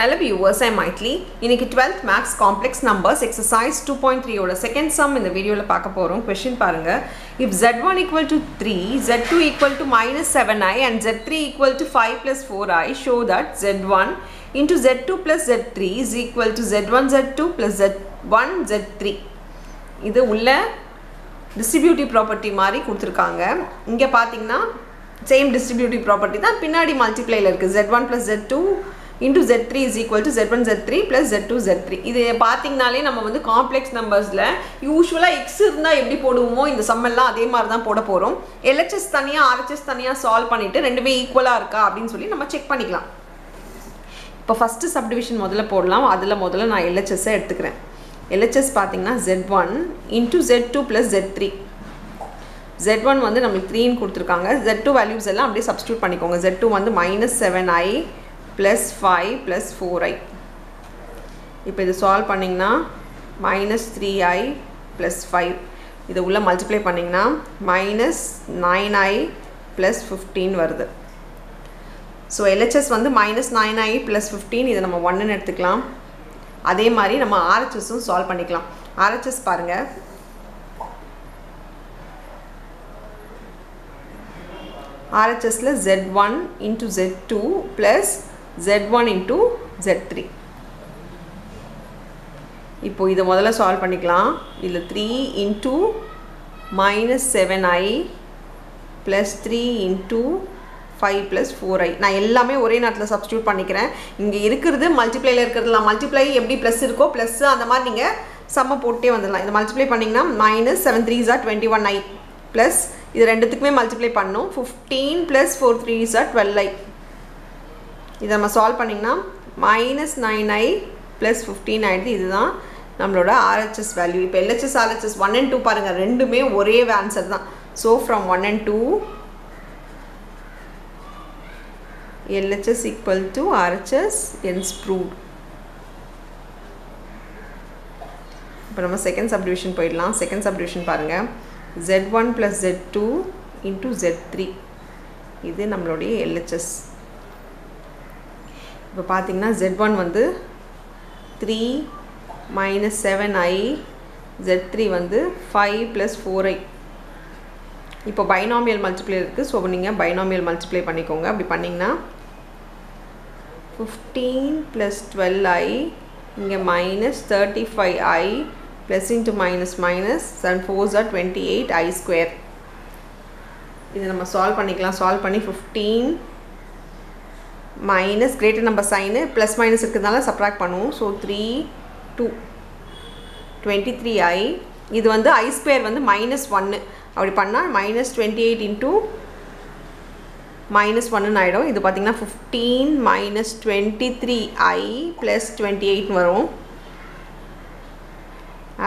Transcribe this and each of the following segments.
Hello viewers ஐ மைட்லி இன்னைக்கு twelfth maths complex numbers exercise two point த்ரீயோட செகண்ட் சம் இந்த வீடியோவில் பார்க்க போகிறோம் கொஷின் பாருங்கள் if Z one equal to three Z two equal to minus seven i and Z three equal to five plus four i show that Z one into Z two plus Z three is equal to Z one Z two plus Z one Z three இது உள்ள distributive property மாதிரி கொடுத்துருக்காங்க. இங்கே பார்த்தீங்கன்னா same distributive property தான் பின்னாடி மல்டிப்ளைல இருக்குது Z one plus Z two into Z three is equal to Z one Z three plus Z two Z three இது பார்த்தீங்கனாலே நம்ம வந்து காம்ப்ளெக்ஸ் நம்பர்ஸில் யூஸ்வலாக எக்ஸ் இருந்தால் எப்படி போடுவோமோ இந்த சம்மெல்லாம் அதே மாதிரி தான் போட போகிறோம் எல்ஹெச்எஸ் தனியாக ஆர்ஹெச்எஸ் தனியாக சால்வ் பண்ணிவிட்டு ரெண்டுமே ஈக்குவலாக இருக்கா அப்படின்னு சொல்லி நம்ம செக் பண்ணிக்கலாம். இப்போ ஃபஸ்ட்டு சப்டிவிஷன் முதல்ல போடலாம். அதில் முதல்ல நான் எல்ஹெச்எஸ்ஸை எடுத்துக்கிறேன். எல்ஹெச்எஸ் பார்த்தீங்கன்னா Z one into Z two plus Z three Z one வந்து நம்மளுக்கு த்ரீன்னு கொடுத்துருக்காங்க. ஜெட் டூ வேல்யூஸ் எல்லாம் அப்படியே சப்ஸ்டியூட் பண்ணிக்கோங்க. ஜெட் டூ வந்து minus seven i plus five plus four i இப்போ இது சால்வ் பண்ணிங்கன்னா minus three i plus five இதை உள்ளே மல்டிப்ளை பண்ணிங்கன்னா minus nine i plus fifteen வருது. ஸோ எல்ஹெச்எஸ் வந்து minus nine i plus fifteen இதை நம்ம ஒன்றுன்னு எடுத்துக்கலாம். அதே மாதிரி நம்ம ஆர்ஹெச்எஸும் சால்வ் பண்ணிக்கலாம். ஆர்ஹெச்எஸ் பாருங்கள் ஆர்ஹச்எஸ்சில் Z one Z1 Z two plus Z1 into Z3 இப்போ இதை முதல்ல சால்வ் பண்ணிக்கலாம். இதில் three into minus seven i plus three into five plus four i நான் எல்லாமே ஒரே நேரத்தில் சப்ஸ்டியூட் பண்ணிக்கிறேன். இங்கே இருக்கிறது மல்டிப்ளையில் இருக்கிறதுலாம் மல்டிப்ளை எப்படி ப்ளஸ் இருக்கோ ப்ளஸ் அந்த மாதிரி நீங்கள் செம்ம போட்டே வந்துடலாம். இதை மல்டிப்ளை பண்ணிங்கன்னா minus seven three are twenty one i plus இது ரெண்டுத்துக்குமே மல்டிப்ளை பண்ணும். Fifteen plus four three are twelve i இதை நம்ம சால்வ் பண்ணிங்கன்னா minus nine i plus fifteen ஆகிடுது இதுதான் நம்மளோட ஆர்ஹெச்எஸ் வேல்யூ இப்போ LHS RHS one and two பாருங்கள் ரெண்டுமே ஒரே ஆன்சர் தான். So from one and two LHS equal to RHS ends proved இப்போ நம்ம செகண்ட் சப்டிவிஷன் போயிடலாம். செகண்ட் சப்டிவிஷன் பாருங்கள் Z one plus Z two into Z three இது நம்மளுடைய எல்ஹெச்எஸ் இப்போ பார்த்தீங்கன்னா ஜெட் ஒன் வந்து three minus seven i Z three வந்து ஃபைவ் ப்ளஸ் ஃபோர் ஐ இப்போ பைனாமியல் மல்டிப்ளை இருக்குது ஸோ நீங்கள் பைனாமியல் மல்டிப்ளை பண்ணிக்கோங்க. அப்படி பண்ணிங்கன்னா ஃபிஃப்டீன் ப்ளஸ் டுவெல் ஐ இங்கே minus thirty five i plus into minus minus seven fours are twenty eight i square இதை நம்ம சால்வ் பண்ணிக்கலாம். சால்வ் பண்ணி fifteen minus greater number sign plus minus இருக்கிறதுனால சப்ராக்ட் பண்ணுவோம். So three two twenty three i இது வந்து ஐ square வந்து minus ஒன்று அப்படி பண்ணால் minus twenty eight into minus ஒன்றுன்னு ஆகிடும் இது பார்த்திங்கன்னா fifteen minus twenty three i plus twenty eight வரும்.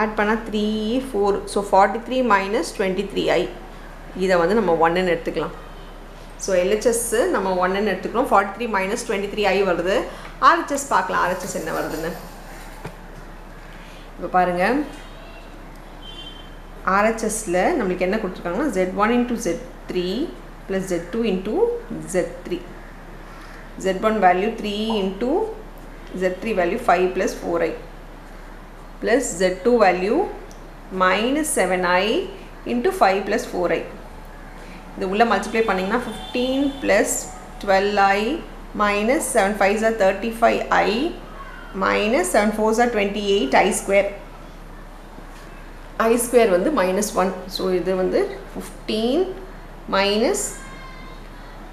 ஆட் பண்ணால் three four so forty three minus twenty three i இதை வந்து நம்ம ஒன்றுன்னு எடுத்துக்கலாம். ஸோ எல்ஹெச்எஸ்ஸு நம்ம ஒன்றுன்னு எடுத்துக்கிறோம். Forty three minus twenty three i வருது. ஆர்ஹெச்எஸ் பார்க்கலாம். ஆர்ஹெச்எஸ் என்ன வருதுன்னு. இப்போ பாருங்கள் ஆர்ஹெச்எஸில் நம்மளுக்கு என்ன கொடுத்துருக்காங்கன்னா Z one into Z three plus Z two into Z three Z one value three into Z three value five plus four i plus Z two value minus seven i into five plus four i இது உள்ளே multiply பண்ணிங்கன்னா fifteen plus twelve i minus seven five are thirty five i minus seven four are twenty eight i square i square வந்து minus one so இது வந்து fifteen minus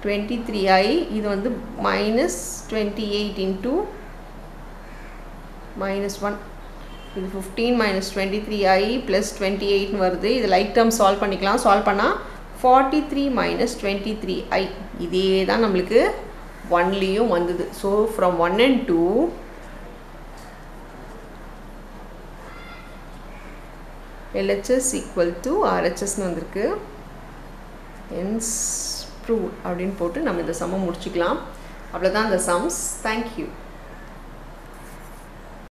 twenty three i இது வந்து minus twenty eight into minus one இது fifteen minus twenty three i plus twenty எயிட்னு வருது. இது like term solve பண்ணிக்கலாம். Solve பண்ணால் forty three minus twenty three i இதே தான் நம்மளுக்கு ஒன்லேயும் வந்தது so from one and two LHS equal to ஆர்ஹெச்எஸ்னு வந்திருக்கு. என்ஸ் ப்ரூவ் அப்படின்னு போட்டு நம்ம இந்த சம்மை முடிச்சுக்கலாம். அவ்வளோதான் இந்த சம்ஸ் தேங்க்யூ